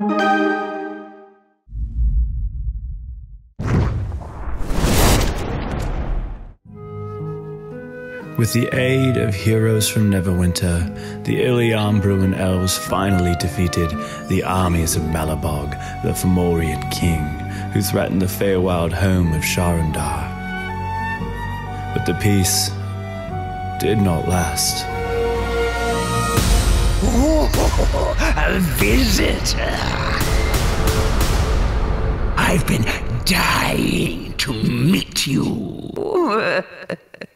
With the aid of heroes from Neverwinter, the Iliyanbruen elves finally defeated the armies of Malabog, the Fomorian king, who threatened the Feywild home of Sharandar. But the peace did not last. visitor. I've been dying to meet you.